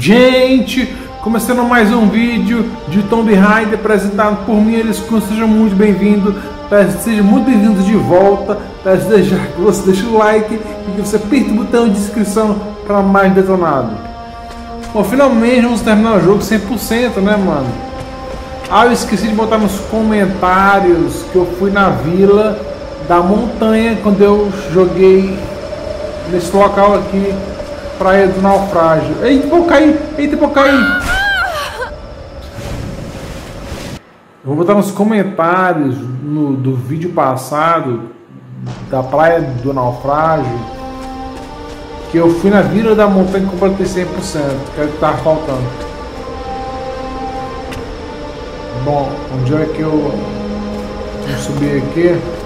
Gente, começando mais um vídeo de Tomb Raider apresentado por mim, eles sejam muito bem-vindos, sejam muito bem-vindos de volta, peço que você deixe o like e que você aperta o botão de inscrição para mais detonado. Bom, finalmente vamos terminar o jogo 100%, né, mano? Ah, eu esqueci de botar nos comentários que eu fui na vila da montanha quando eu joguei nesse local aqui praia do naufrágio. Eita, vou cair! Eita, vou cair! vou botar nos comentários no, do vídeo passado da praia do naufrágio que eu fui na vila da montanha e completei 100%, que é o que tava faltando. Bom, onde é que eu vou subir aqui?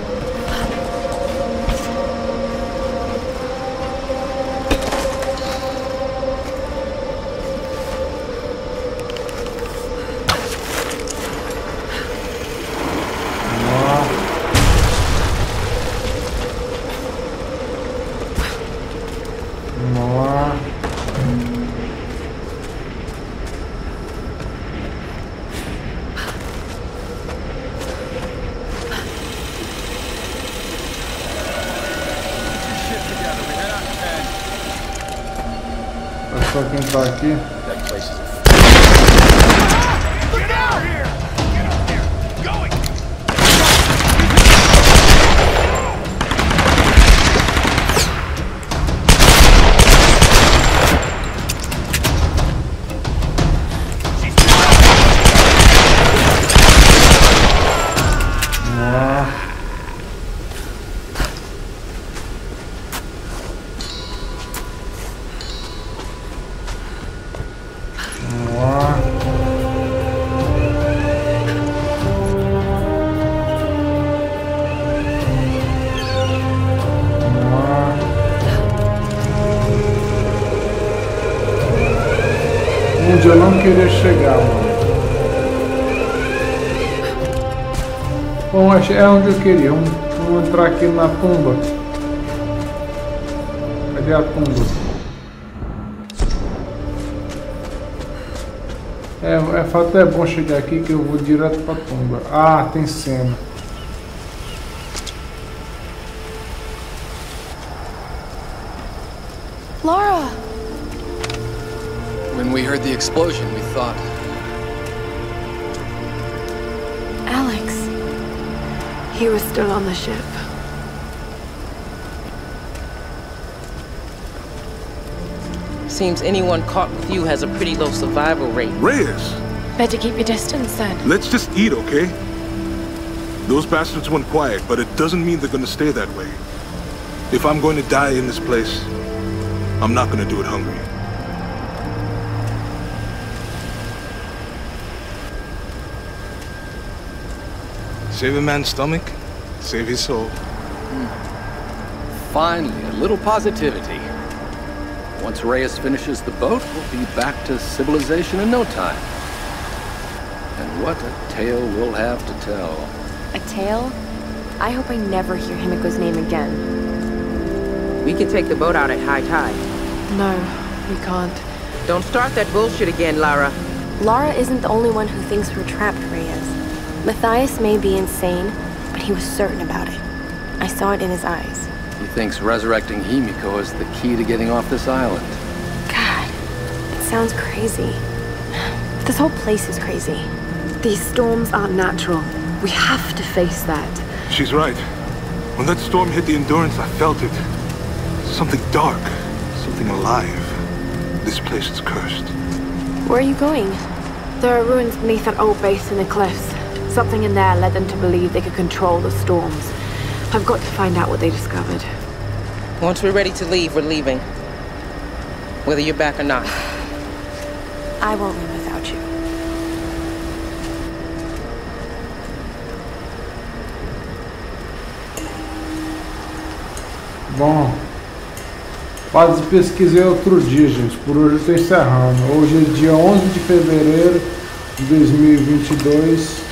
Só quem tá aqui. onde É onde eu queria. Vamos, vamos entrar aqui na tumba. Cadê a tumba? É, é fato é bom chegar aqui que eu vou direto pra tumba. Ah, tem cena. Laura! When we heard the explosion, we thought... He was still on the ship. Seems anyone caught with you has a pretty low survival rate. Reyes! Better keep your distance then. Let's just eat, okay? Those bastards went quiet, but it doesn't mean they're gonna stay that way. If I'm going to die in this place, I'm not gonna do it hungry. Save a man's stomach, save his soul. Finally, a little positivity. Once Reyes finishes the boat, we'll be back to civilization in no time. And what a tale we'll have to tell. A tale? I hope I never hear Himiko's name again. We can take the boat out at high tide. No, we can't. Don't start that bullshit again, Lara. Lara isn't the only one who thinks we're trapped, Reyes. Matthias may be insane, but he was certain about it. I saw it in his eyes. He thinks resurrecting Himiko is the key to getting off this island. God, it sounds crazy. This whole place is crazy. These storms aren't natural. We have to face that. She's right. When that storm hit the Endurance, I felt it. Something dark, something alive. This place is cursed. Where are you going? There are ruins beneath that old base in the cliffs. Something in there led them to believe they could control the storms. I've got to find out what they discovered. Once we're ready to leave, we're leaving. Whether you're back or not. I won't leave without you. Bom, quase pesquisei outro dia, gente. Por hoje eu estou encerrando. Hoje é dia 11 de fevereiro de 2022.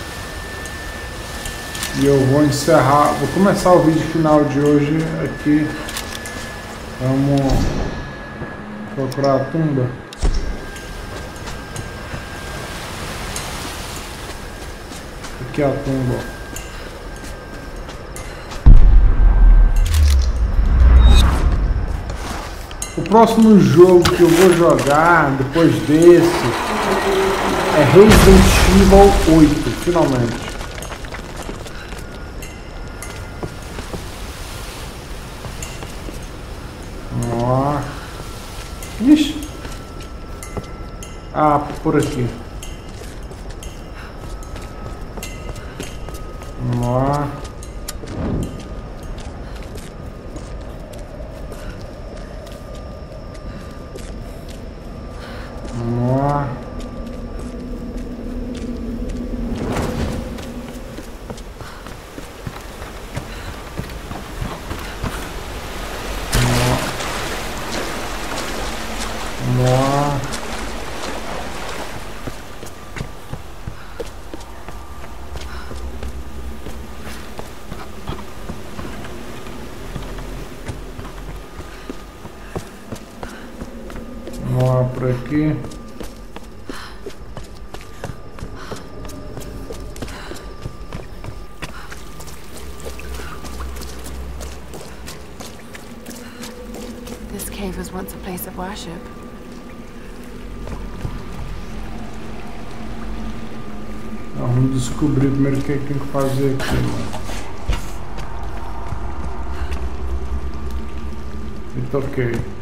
E eu vou encerrar, vou começar o vídeo final de hoje aqui. Vamos procurar a tumba. Aqui é a tumba. O próximo jogo que eu vou jogar depois desse é Resident Evil 8, finalmente. Ah, por aqui. Ó. Ó. Ó. Vamos lá por aqui. This cave was once a place of worship. Vamos descobrir primeiro o que é que tem que fazer aqui, mano. E toquei.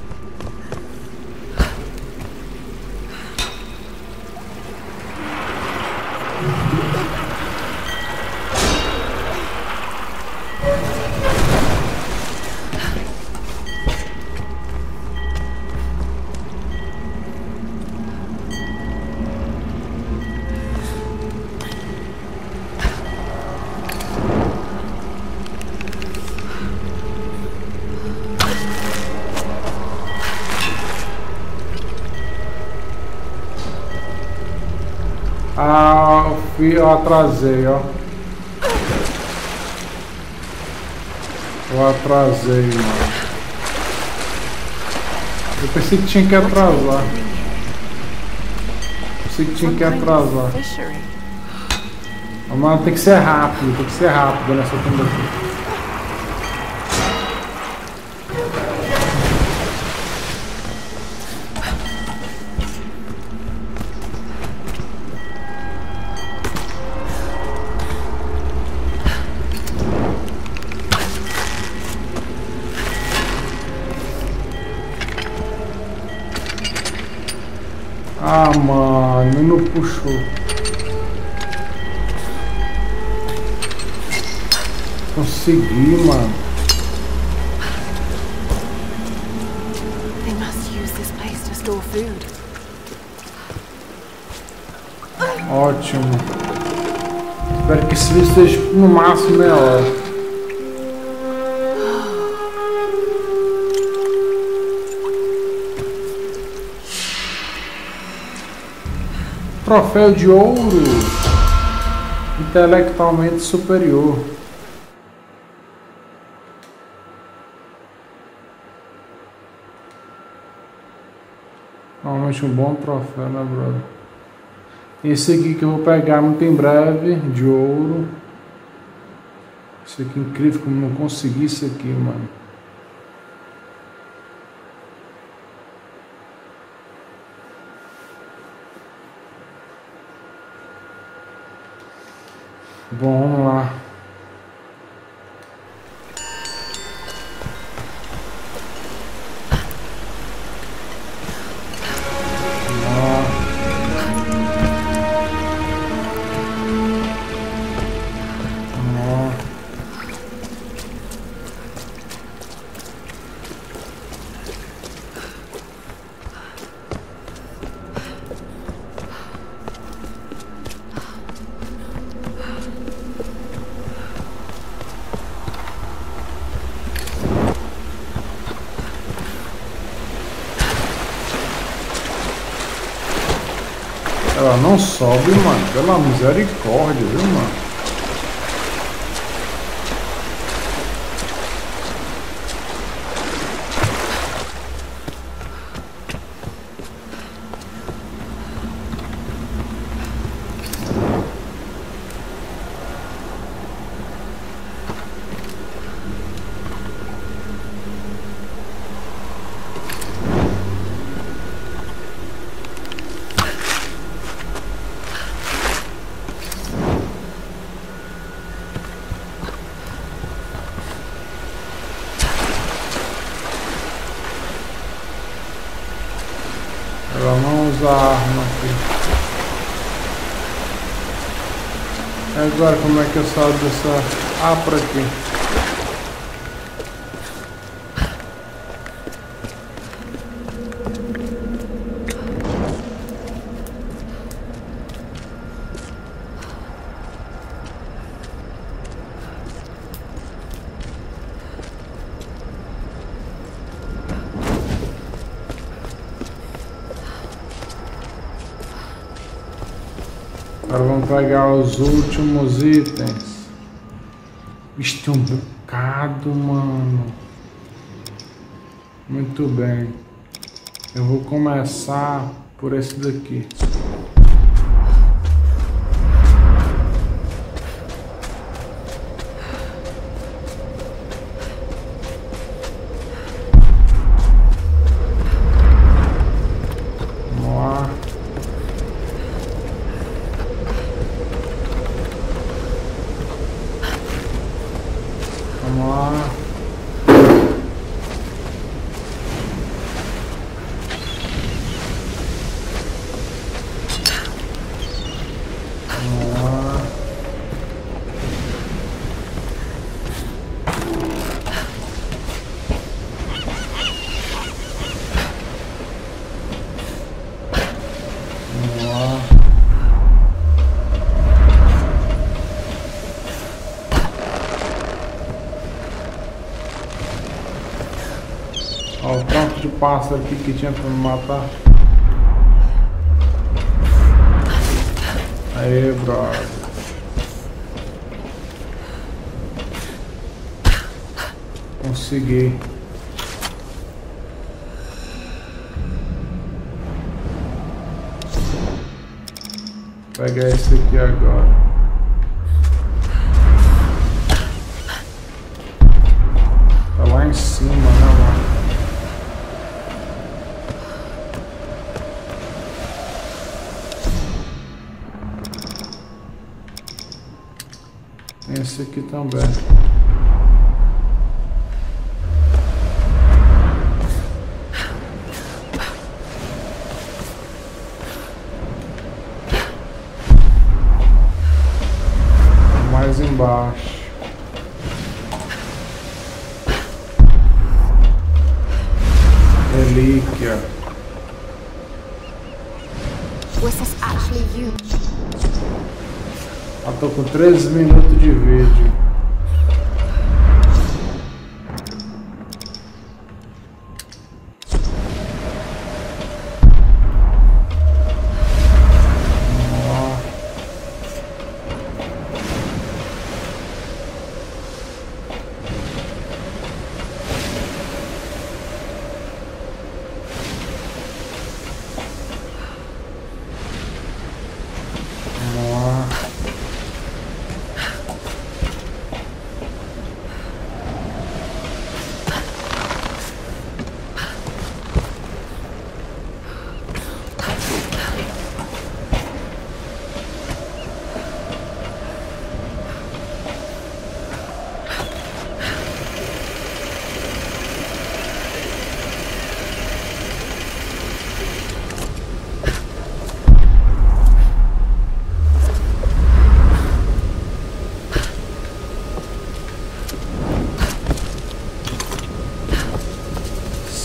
Atrasei, ó. Eu atrasei, mano. Eu pensei que tinha que atrasar. Pensei que tinha que atrasar. Mas tem que ser rápido, tem que ser rápido nessa tenda aqui. Não puxou. Consegui, mano. They must use this place to store food. Ótimo. Espero que esse vídeo esteja no máximo meia hora. Troféu de ouro. Intelectualmente superior. Normalmente um bom troféu, né, brother? Esse aqui que eu vou pegar muito em breve, de ouro. Isso aqui é incrível como não consegui isso aqui, mano. Bom, vamos lá. Ó. Ela não sobe, mano. Pela misericórdia, viu, mano? Usar a arma aqui. Agora como é que eu saio dessa... Ah, por aqui. Agora vamos pegar os últimos itens. Vixe, tem um bocado, mano. Muito bem. Eu vou começar por esse daqui. Vamos lá. Vamos lá. Vamos lá. Vamos lá. Ó, pássaro aqui que tinha pra me matar. Aê, brother. Consegui. Pegar esse aqui agora. Aqui também.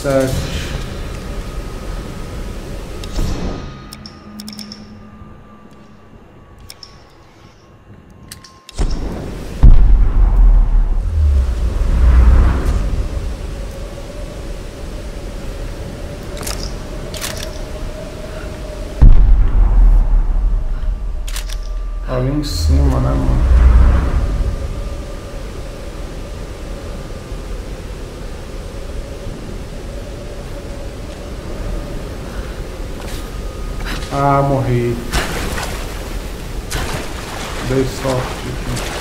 Sete. Ali em cima, né, mano? Ah, morri. Dei sorte aqui.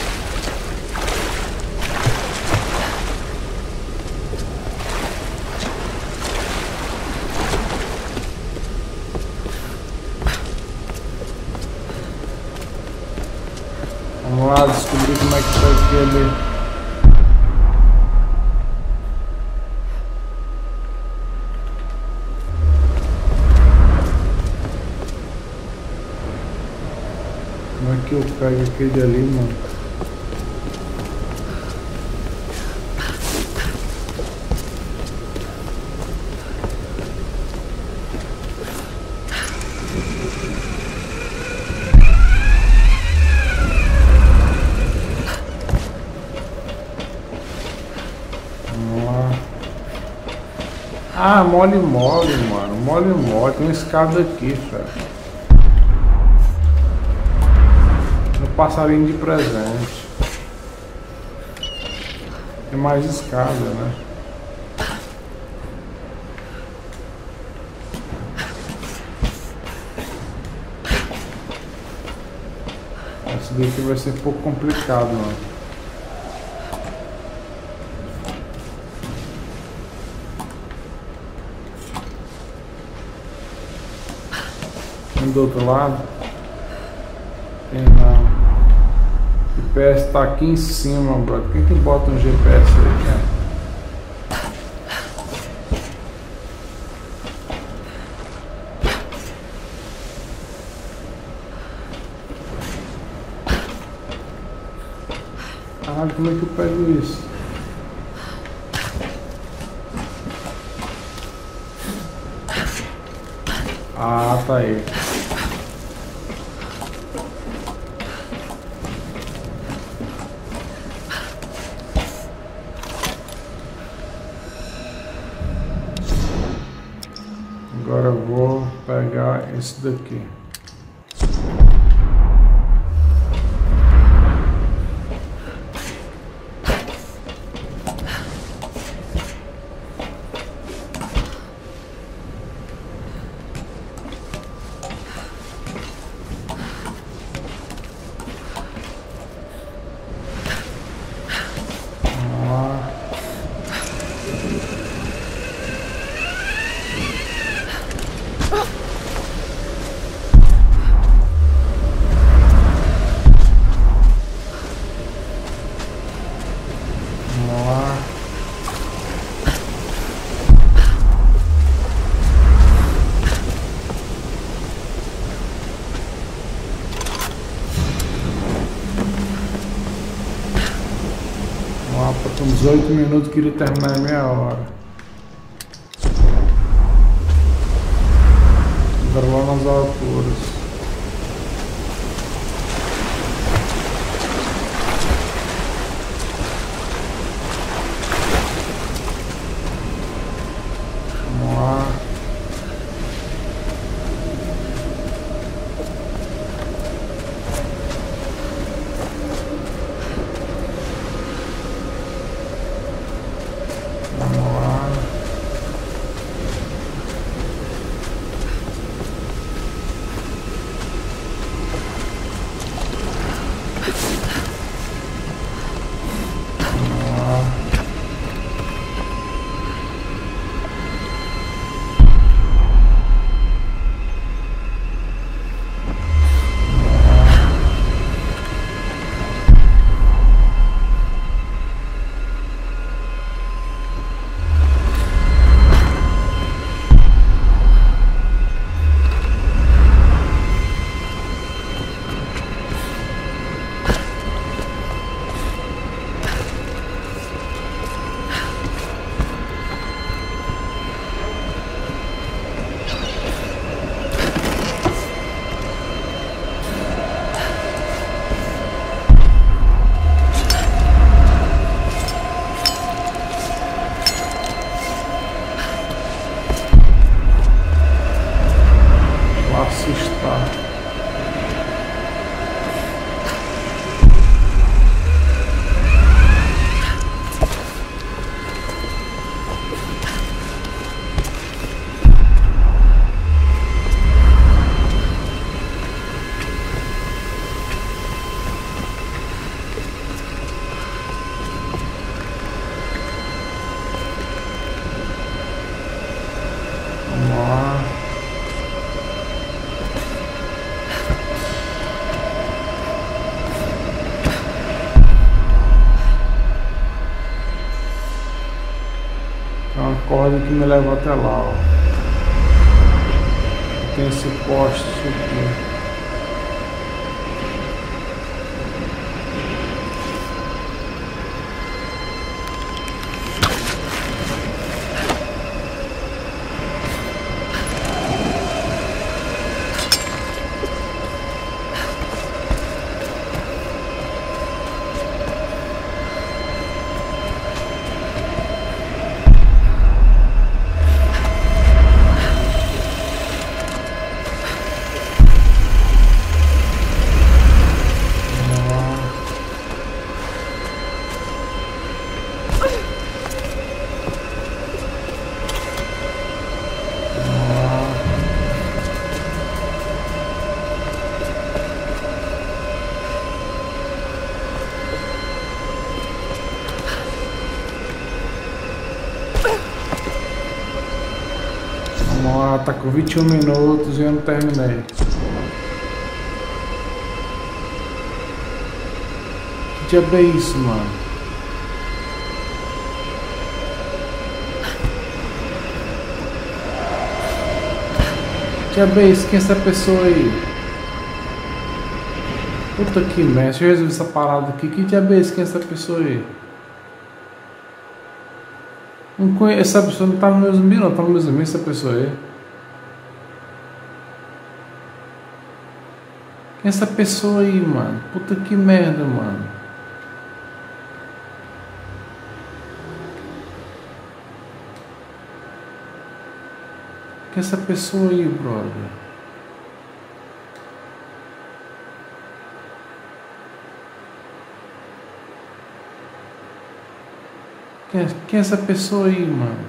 Vamos lá descobrir como é que tá aquele. Pego aquele ali, mano? Ah, mole mole, mano. Mole mole. Tem uma escada aqui, velho. Passarinho de presente. Tem mais escada, né? Esse daqui vai ser um pouco complicado, mano. do outro lado. Tem. GPS está aqui em cima, brother. Quem que bota um GPS aí, cara? Ah, como é que eu pego isso? Ah, tá aí. esse daqui. São 18 minutos que ele terminar em meia hora. Que me leva até lá, ó. Tem esse poste aqui. Tá com 21 minutos e eu não terminei. Que diabo é isso, mano? Que diabo é isso? Quem é essa pessoa aí? Puta que merda, deixa eu resolver essa parada aqui. Que diabo é isso? Quem é essa pessoa aí? Não conheço, essa pessoa não tá no meu zumbi, não, tá no meu zumbi essa pessoa aí. Quem é essa pessoa aí, mano? Puta que merda, mano. Quem é essa pessoa aí, brother? Quem é, quem é essa pessoa aí, mano?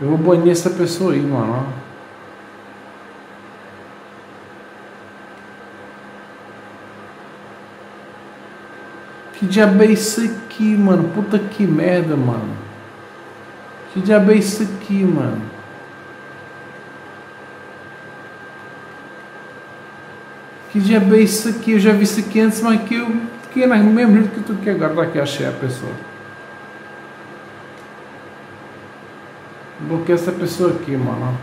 Eu vou banir essa pessoa aí, mano. Que diabo é isso aqui, mano? Puta que merda, mano. Que diabo é isso aqui, mano? Que diabo é isso aqui? Eu já vi isso aqui antes, mas que eu Fiquei no mesmo jeito que tu que agora daqui achei a pessoa. Bloqueei essa pessoa aqui, mano.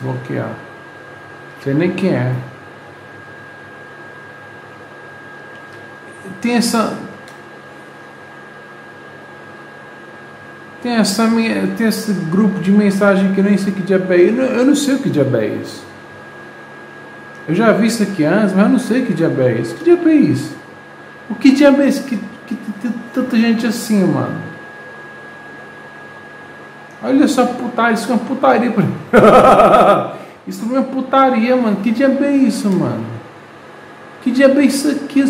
Bloquear. Sei nem quem é. Tem essa. Tem, essa minha, tem esse grupo de mensagem que nem sei que diabo é isso. Eu não sei o que diabo é isso. Eu já vi isso aqui antes, mas eu não sei que diabo é isso. Que diabo é isso? O que diabo é isso que, que tem tanta gente assim, mano? Olha só, putaria, isso é uma putaria. isso não é putaria, mano. Que diabo é isso, mano? Que diabo é isso aqui?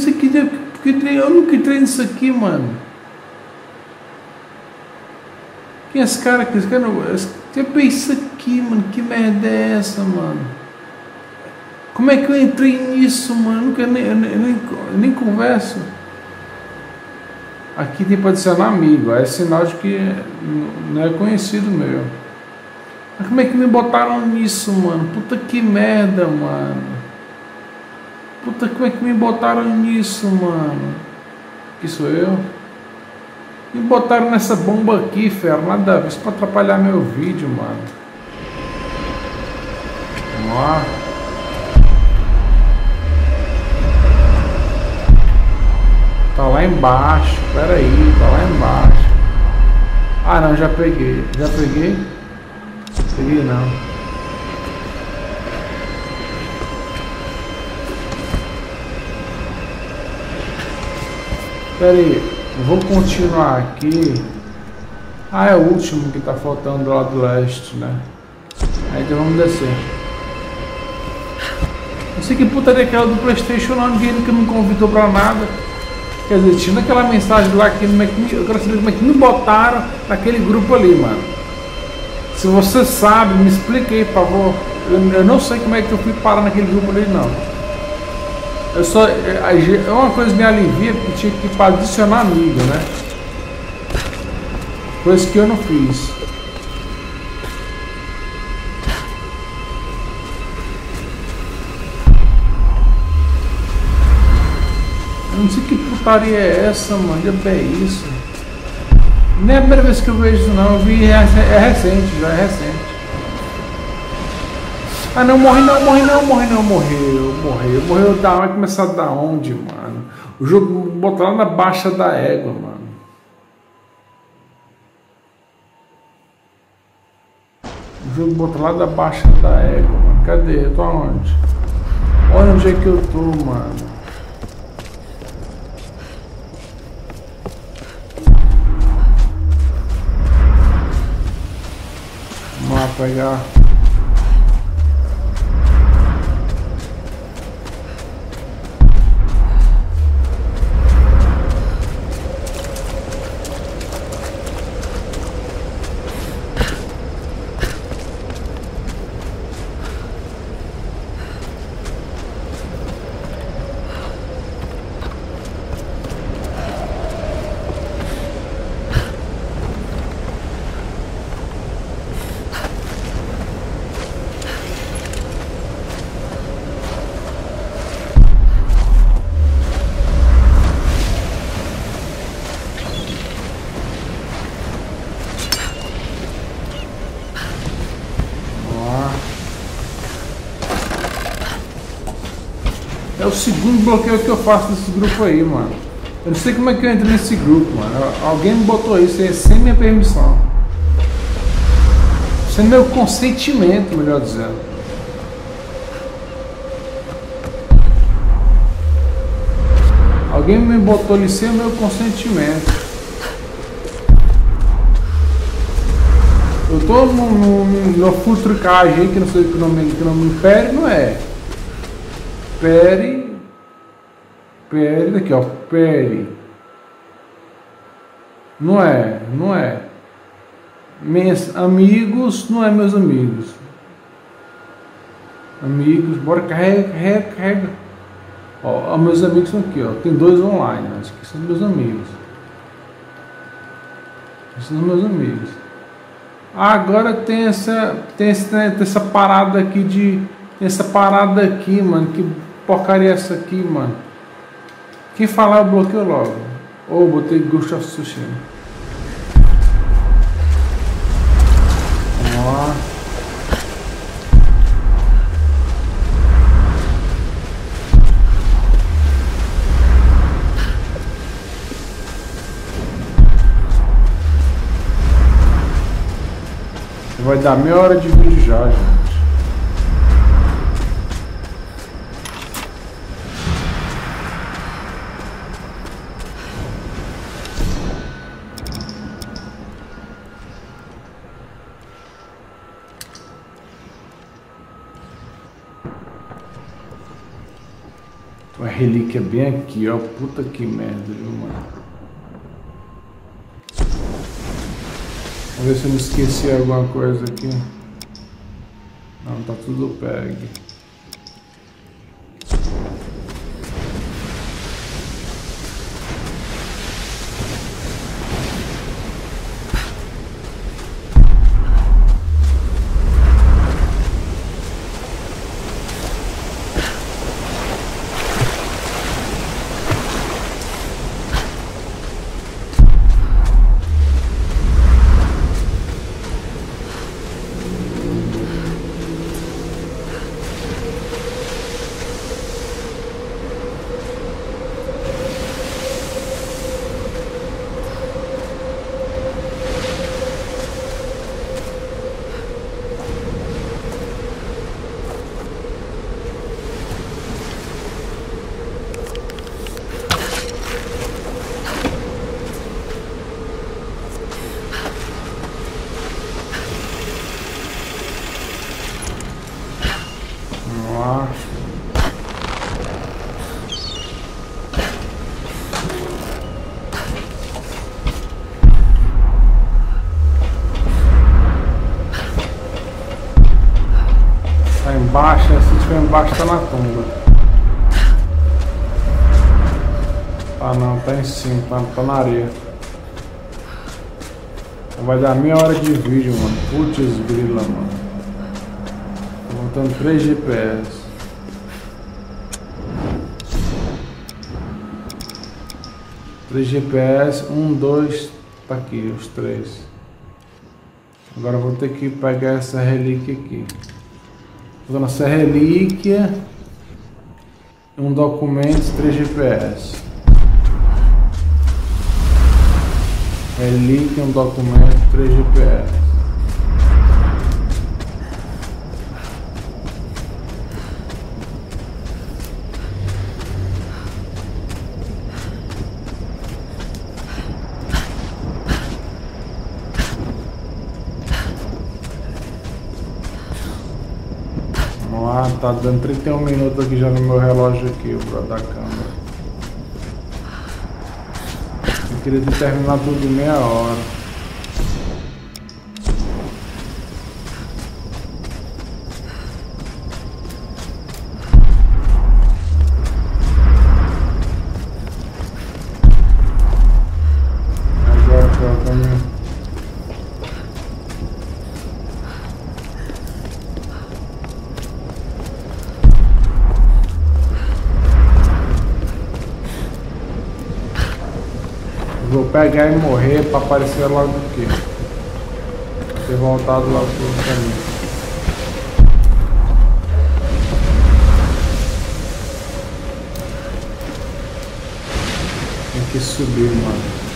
Que diabo, eu nunca entrei nisso aqui, mano. Quem é esse cara aqui? Esse cara não. Tipo, isso aqui, mano. Que merda é essa, mano? Como é que eu entrei nisso, mano? Nunca nem, eu nem, eu nem, eu nem converso. Aqui tem para adicionar amigo. É sinal de que não é conhecido meu. Mas como é que me botaram nisso, mano? Puta que merda, mano. Puta, como é que me botaram nisso, mano? Que sou eu? E botaram nessa bomba aqui, ferro. Nada a ver. Isso pra atrapalhar meu vídeo, mano. Vamos lá. Tá lá embaixo. Pera aí, tá lá embaixo. Ah não, já peguei. Já peguei? Peguei não. Pera aí. Vou continuar aqui. Ah, é o último que tá faltando do lado leste, né? Aí então vamos descer. Não sei que putaria aquela do Playstation não, ninguém nunca me convidou pra nada. Quer dizer, tinha aquela mensagem lá que me, eu quero saber como é que me botaram naquele grupo ali, mano. Se você sabe, me explique aí, por favor. Eu, eu não sei como é que eu fui parar naquele grupo ali, não. Eu só. É, é uma coisa me alivia porque tinha que para adicionar amigo, né? Coisa que eu não fiz. Eu não sei que putaria é essa, mano. Já é isso. Nem é a primeira vez que eu vejo isso não, eu vi é, é recente, já é recente. Ah não, morre não, morre não, morre não, morreu, morreu, morreu da vai começar da onde, mano? O jogo botar lá na baixa da égua, mano. O jogo botar lá da baixa da égua, mano. Cadê? Eu tô aonde? Olha onde é que eu tô, mano. Vamos lá pegar. Segundo bloqueio que eu faço desse grupo aí, mano. Eu não sei como é que eu entro nesse grupo, mano. Alguém me botou isso aí sem minha permissão. Sem meu consentimento, melhor dizendo. Alguém me botou ali sem meu consentimento. Eu tô no futricagem que não sei que nome, que nome Pere não é. Pere. Pere, daqui ó, Pere. Não é, não é. Meus amigos, não é meus amigos. Amigos, bora, carrega, carrega, carrega. Ó, meus amigos são aqui, ó. Tem dois online, acho que são meus amigos. Esses são meus amigos. Agora tem essa, tem essa, tem essa parada aqui de. Tem essa parada aqui, mano. Que porcaria é essa aqui, mano? Quem falar eu bloqueio logo. Ou oh, botei Ghost of Tsushima. Vai dar meia hora de vídeo já, gente. Relíquia bem aqui, ó. Puta que merda, viu, mano? Vamos ver se eu não esqueci alguma coisa aqui. Não, tá tudo pegue. Embaixo tá na tumba. Ah não, tá em cima, tá, tá na areia. Vai dar meia hora de vídeo, mano. Putz grila, mano. Tô montando 3 GPS. Três GPS, um, dois, tá aqui, os três. Agora vou ter que pegar essa relíquia aqui. Usando essa relíquia. Um documento 3 GPS. Relíquia, um documento 3 GPS. Tá dando 31 minutos aqui já no meu relógio aqui, o bro, da câmera. Eu queria terminar tudo em meia hora. e morrer pra aparecer lá do que? Ter voltado lá pro caminho. Tem que subir, mano.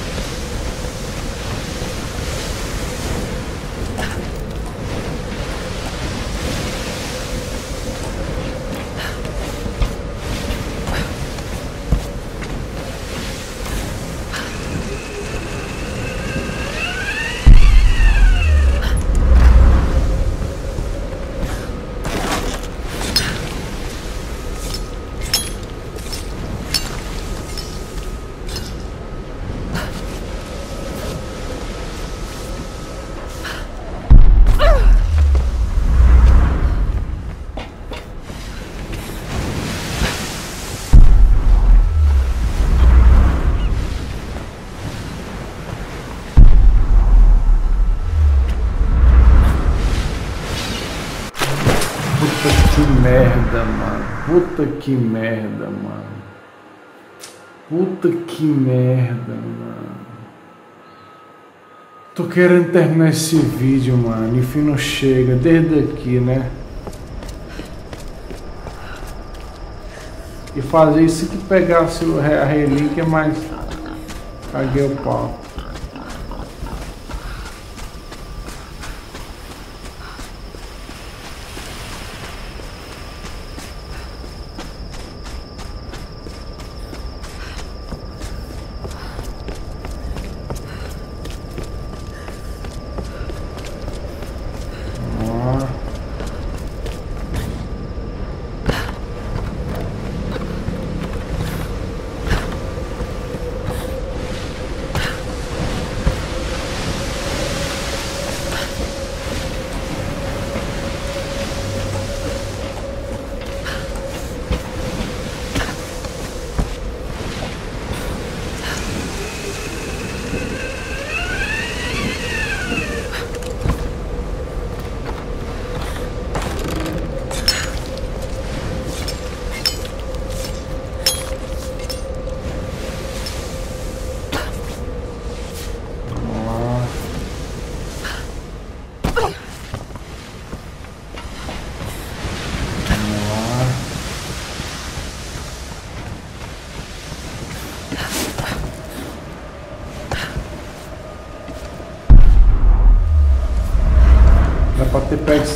Que merda, mano. Puta que merda, mano. Tô querendo terminar esse vídeo, mano. Enfim, não chega. Desde aqui, né? E fazer isso que pegasse a relíquia, mas caguei o pau.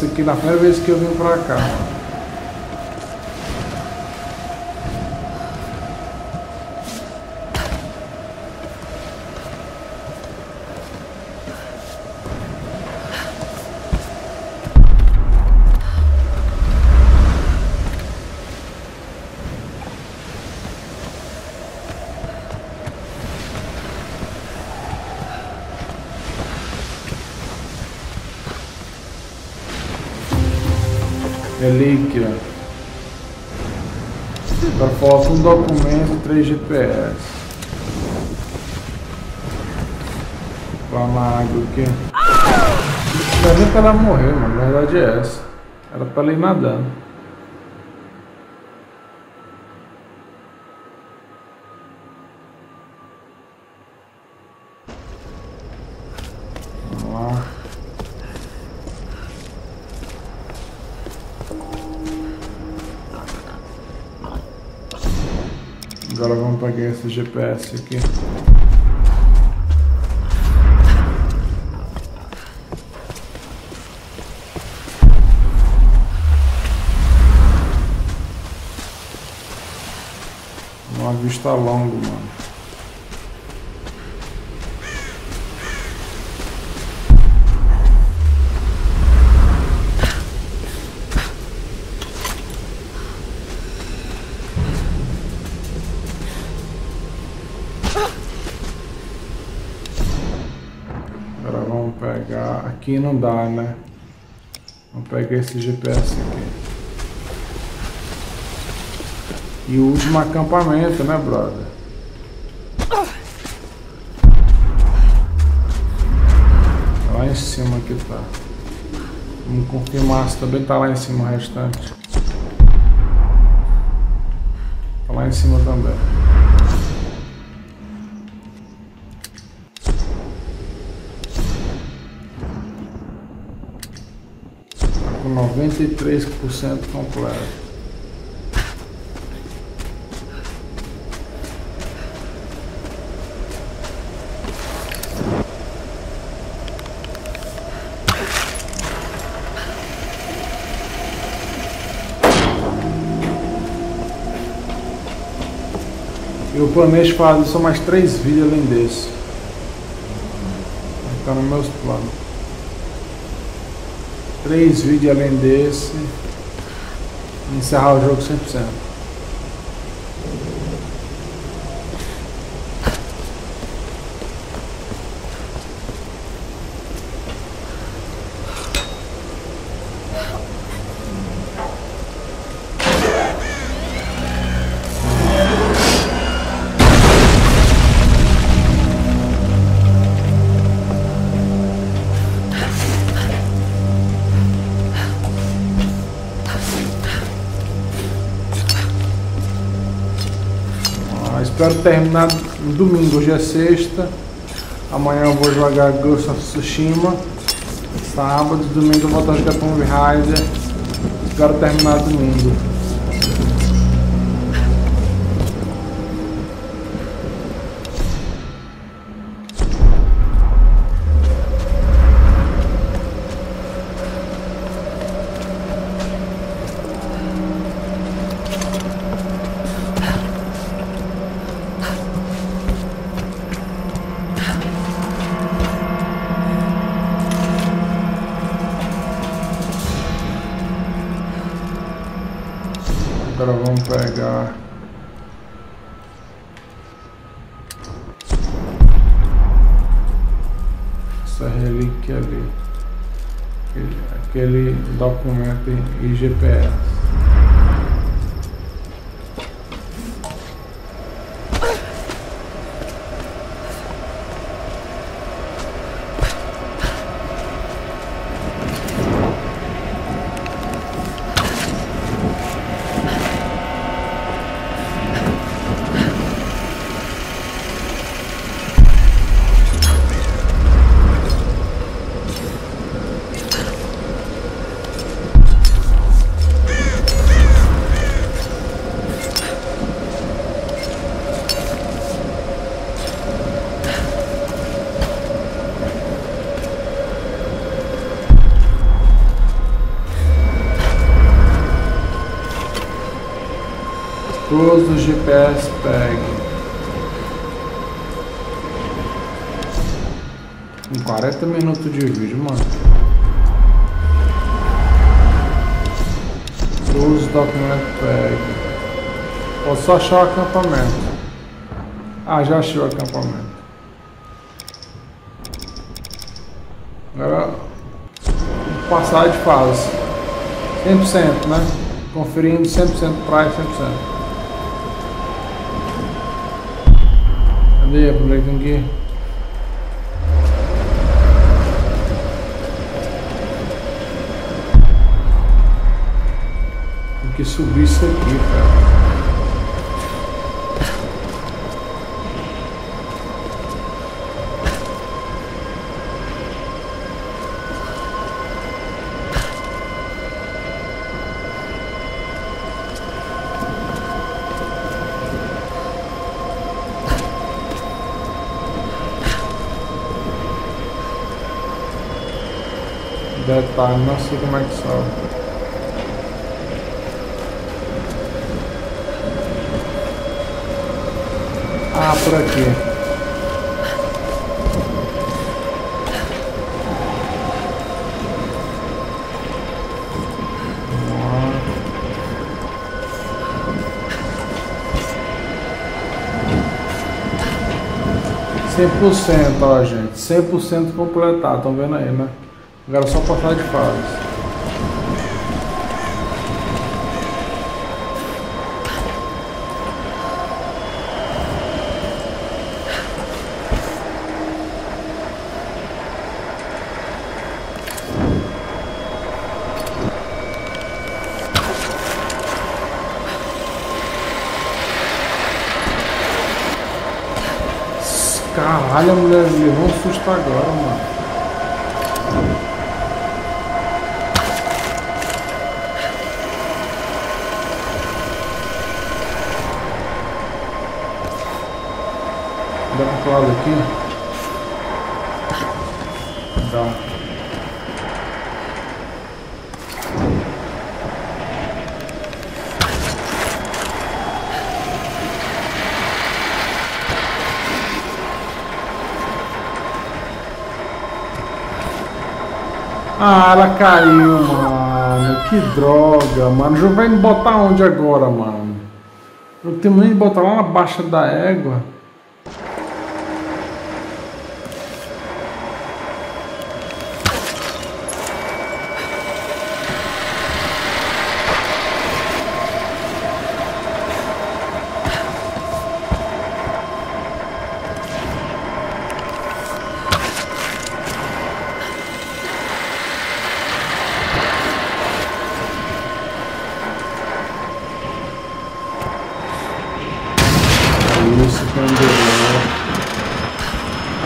Aqui na primeira vez que eu vim pra cá, 3 GPS. Na água aqui. Não é nem pra ela morrer, mano. Na verdade é essa. Era pra ela ir nadando. Agora vamos pegar esse GPS aqui. Uma vista longa, mano. Aqui não dá, né? Vamos pegar esse GPS aqui. E o último acampamento, né, brother? Lá em cima que tá. Vamos confirmar se também tá lá em cima o restante. Tá lá em cima também. 93% completo. Eu planejo fazer só mais três vídeos além desse. Está nos meus planos. Três vídeos além desse. Encerrar o jogo 100%. Terminar no domingo, hoje é sexta. Amanhã eu vou jogar Ghost of Tsushima. Sábado, domingo eu vou estar jogando Tomb Raider. Espero terminar domingo. Agora vamos pegar. Essa relíquia ali. Aquele, aquele documento em minutos de vídeo, mano. Todos os documentos pegue. Posso só achar o acampamento. Ah, já achei o acampamento. Agora passar de fase. 100%, né? Conferindo 100% praia, 100%. Cadê a primeira aqui? Que subir isso aqui, cara. Detalhe, não sei como é que sobe. Ah, por aqui. Cem por cento, ó gente, cem por cento completado, estão vendo aí, né? Agora só passar de fase. Caralho, a mulher levou um susto agora, mano. Dá pro lado aqui? Dá. Ah, ela caiu, mano. Que droga, mano. O jogo vai me botar onde agora, mano? Eu tenho nem de botar lá na baixa da égua.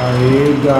Comendo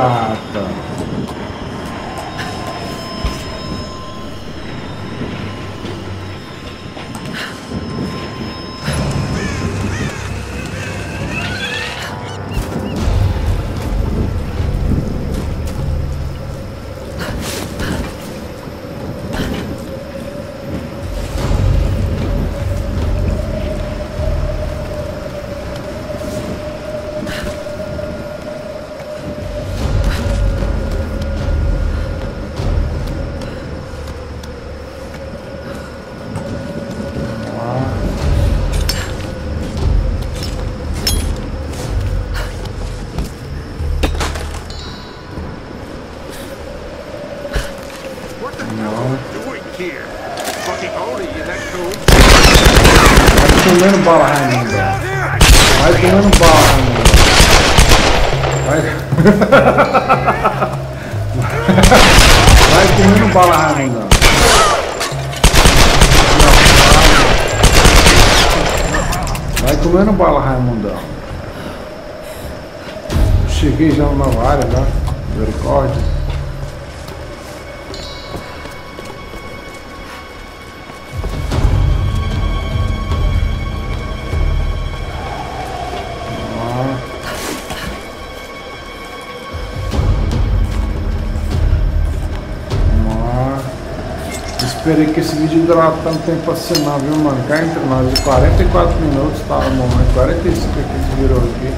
Esperei que esse vídeo durasse tanto tempo assim não, viu mano? Cá entre nós, de 44 minutos tá no momento, 45 aqui virou aqui.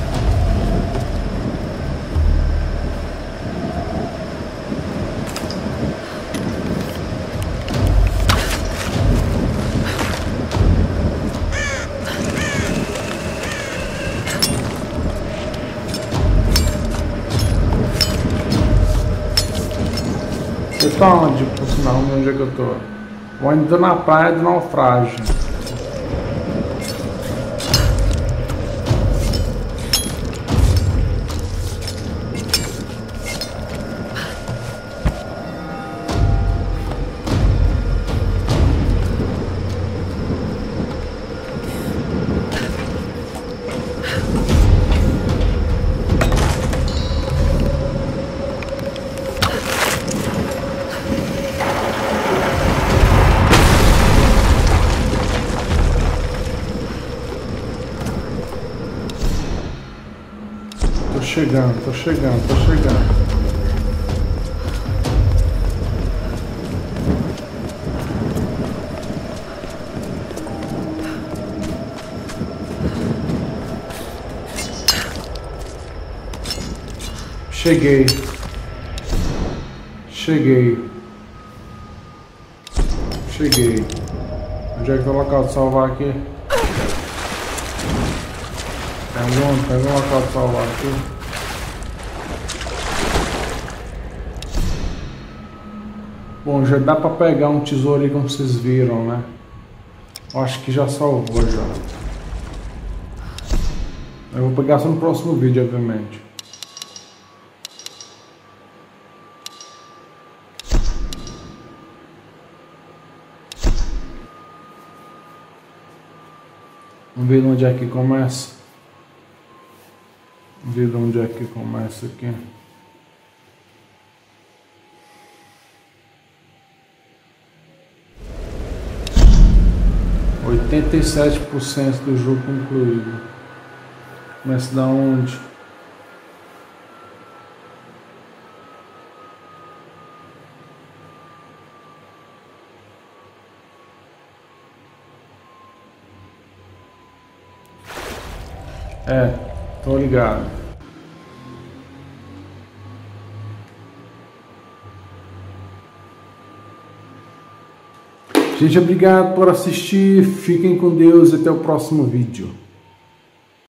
Você tá onde, por sinal, onde é que eu tô? Vou indo na praia do naufrágio. Chegando, tô chegando, tô chegando. Cheguei. Cheguei. Cheguei. Onde é que tá o local de salvar aqui? Pega um, pega um local de salvar aqui. Bom, já dá pra pegar um tesouro aí como vocês viram, né? Acho que já salvou já. Eu vou pegar só no próximo vídeo, obviamente. Vamos ver onde é que começa. Vamos ver onde é que começa aqui. 87% do jogo concluído. Começa da onde? É, tô ligado. Gente, obrigado por assistir. Fiquem com Deus e até o próximo vídeo.